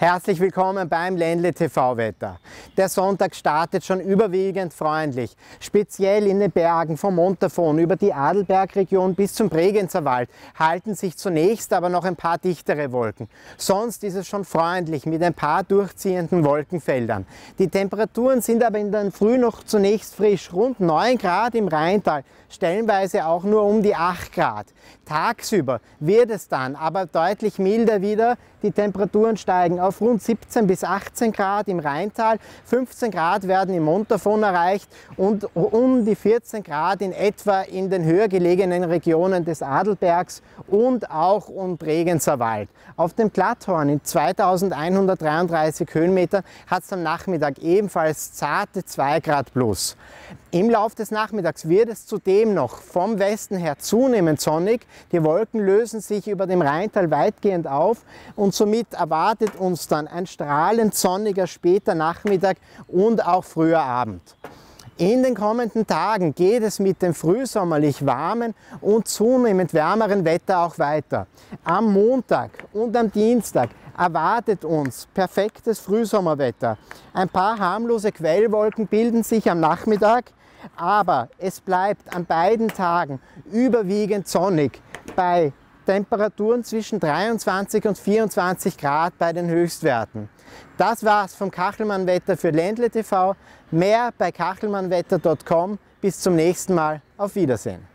Herzlich willkommen beim Ländle TV Wetter. Der Sonntag startet schon überwiegend freundlich. Speziell in den Bergen vom Montafon über die Adelbergregion bis zum Bregenzer Wald halten sich zunächst aber noch ein paar dichtere Wolken. Sonst ist es schon freundlich mit ein paar durchziehenden Wolkenfeldern. Die Temperaturen sind aber in der Früh noch zunächst frisch, rund 9 Grad im Rheintal, stellenweise auch nur um die 8 Grad. Tagsüber wird es dann aber deutlich milder wieder. Die Temperaturen steigen auf rund 17 bis 18 Grad im Rheintal. 15 Grad werden im Montafon erreicht und um die 14 Grad in etwa in den höher gelegenen Regionen des Adelbergs und auch um Bregenzer Wald. Auf dem Glatthorn in 2133 Höhenmetern hat es am Nachmittag ebenfalls zarte 2 Grad plus. Im Laufe des Nachmittags wird es zudem noch vom Westen her zunehmend sonnig. Die Wolken lösen sich über dem Rheintal weitgehend auf und somit erwartet uns dann ein strahlend sonniger später Nachmittag und auch früher Abend. In den kommenden Tagen geht es mit dem frühsommerlich warmen und zunehmend wärmeren Wetter auch weiter. Am Montag und am Dienstag erwartet uns perfektes Frühsommerwetter. Ein paar harmlose Quellwolken bilden sich am Nachmittag, aber es bleibt an beiden Tagen überwiegend sonnig bei Temperaturen zwischen 23 und 24 Grad bei den Höchstwerten. Das war's vom Kachelmann-Wetter für Ländle TV. Mehr bei kachelmannwetter.com. Bis zum nächsten Mal. Auf Wiedersehen.